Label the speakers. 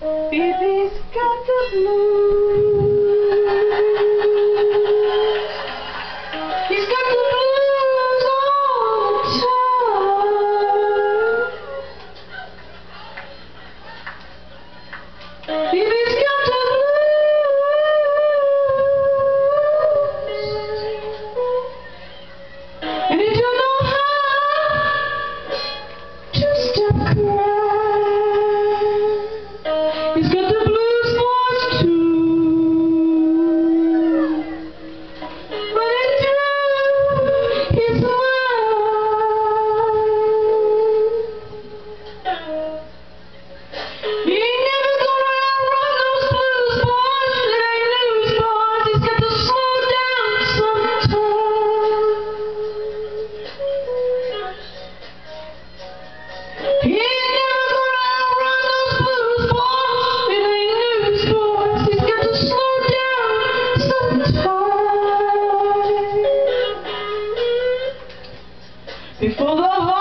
Speaker 1: Baby's got the blues. He's got the blues all the time. Baby Me for louvado.